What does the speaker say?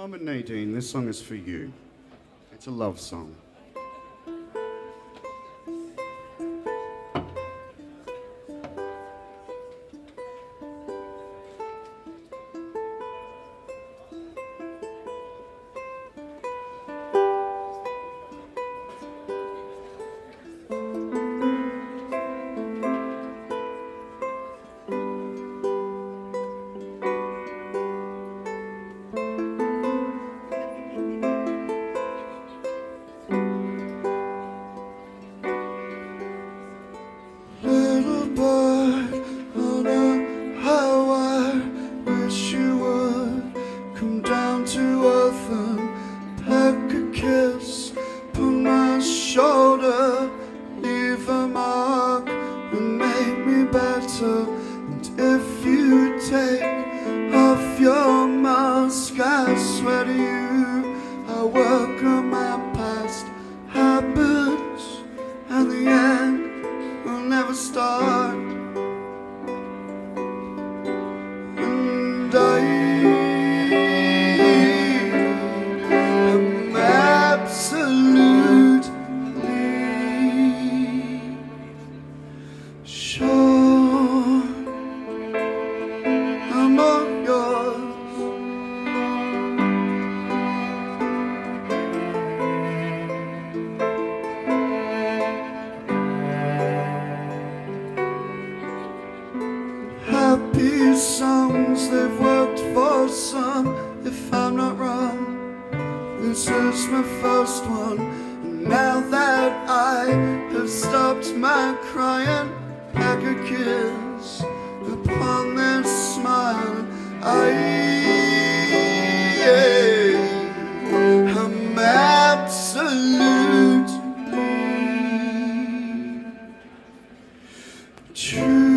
Tom Nadine, this song is for you. It's a love song. Take off your mask, I swear to you, I welcome my past habits and the end will never start. Happy songs, they've worked for some, if I'm not wrong. This is my first one, and now that I have stopped my crying, pack a kiss upon their smile. I am absolutely true.